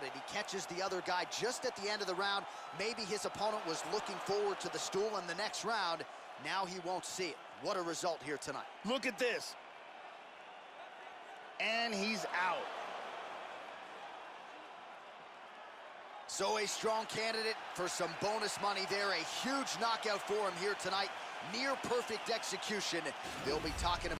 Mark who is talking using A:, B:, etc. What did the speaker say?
A: out, and He catches the other guy just at the end of the round. Maybe his opponent was looking forward to the stool in the next round. Now he won't see it. What a result here tonight.
B: Look at this. And he's out.
A: So a strong candidate for some bonus money there. A huge knockout for him here tonight. Near perfect execution. They'll be talking about